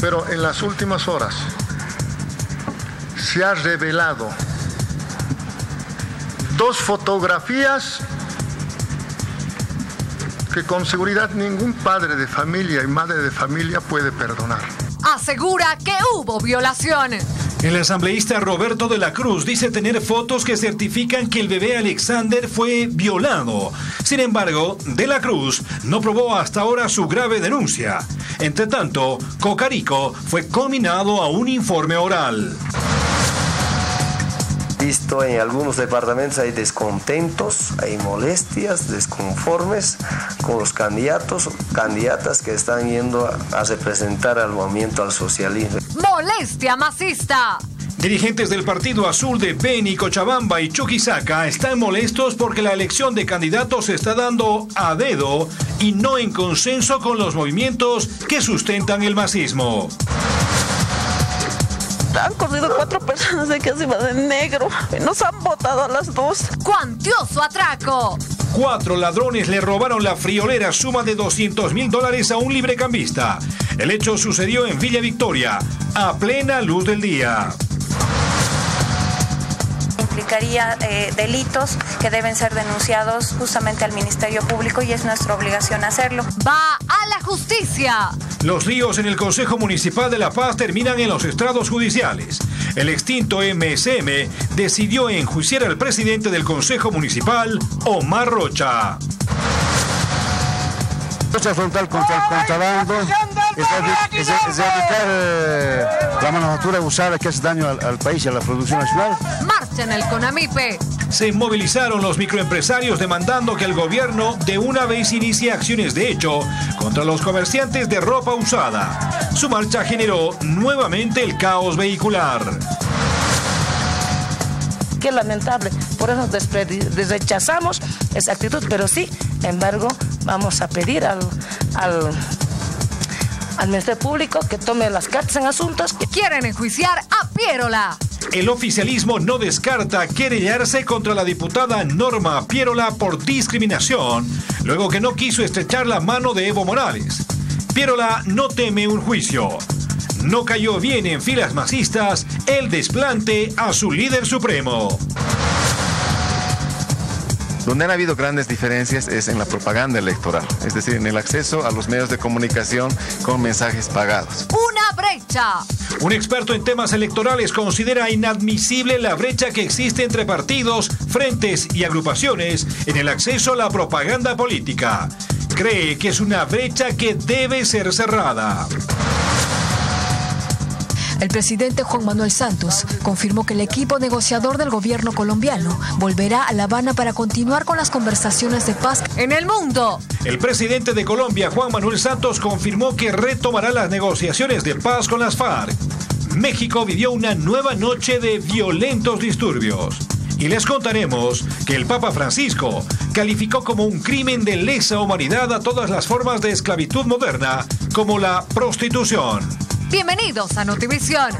Pero en las últimas horas se ha revelado dos fotografías que con seguridad ningún padre de familia y madre de familia puede perdonar. Asegura que hubo violación. El asambleísta Roberto de la Cruz dice tener fotos que certifican que el bebé Alexander fue violado. Sin embargo, de la Cruz no probó hasta ahora su grave denuncia. Entre tanto, Cocarico fue combinado a un informe oral visto en algunos departamentos hay descontentos, hay molestias, desconformes con los candidatos, candidatas que están yendo a, representar al movimiento al socialismo. Molestia masista. Dirigentes del Partido Azul de Beni, Cochabamba y Chuquisaca están molestos porque la elección de candidatos se está dando a dedo y no en consenso con los movimientos que sustentan el masismo. Han corrido cuatro personas de que se va de negro. Nos han botado a las dos. ¡Cuantioso atraco! Cuatro ladrones le robaron la friolera suma de 200 mil dólares a un librecambista. El hecho sucedió en Villa Victoria, a plena luz del día implicaría eh, delitos que deben ser denunciados justamente al Ministerio Público y es nuestra obligación hacerlo. Va a la justicia. Los líos en el Consejo Municipal de La Paz terminan en los estrados judiciales. El extinto MSM decidió enjuiciar al presidente del Consejo Municipal, Omar Rocha. Rocha frontal contra el contrabando es, evitar eh, la manufactura usada que hace daño al, país y a la producción nacional. Marcha en el CONAMIPE. Se movilizaron los microempresarios demandando que el gobierno de una vez inicie acciones de hecho contra los comerciantes de ropa usada. Su marcha generó nuevamente el caos vehicular. Qué lamentable, por eso rechazamos esa actitud, pero sí, embargo, vamos a pedir al, al al Ministerio Público que tome las cartas en asuntos que quieren enjuiciar a Pierola. El oficialismo no descarta querellarse contra la diputada Norma Pierola por discriminación, luego que no quiso estrechar la mano de Evo Morales. Pierola no teme un juicio. No cayó bien en filas masistas el desplante a su líder supremo. Donde han habido grandes diferencias es en la propaganda electoral, es decir, en el acceso a los medios de comunicación con mensajes pagados. Una brecha. Un experto en temas electorales considera inadmisible la brecha que existe entre partidos, frentes y agrupaciones en el acceso a la propaganda política. Cree que es una brecha que debe ser cerrada. El presidente Juan Manuel Santos confirmó que el equipo negociador del gobierno colombiano volverá a La Habana para continuar con las conversaciones de paz en el mundo. El presidente de Colombia, Juan Manuel Santos, confirmó que retomará las negociaciones de paz con las FARC. México vivió una nueva noche de violentos disturbios. Y les contaremos que el Papa Francisco calificó como un crimen de lesa humanidad a todas las formas de esclavitud moderna, como la prostitución. Bienvenidos a Notivisión.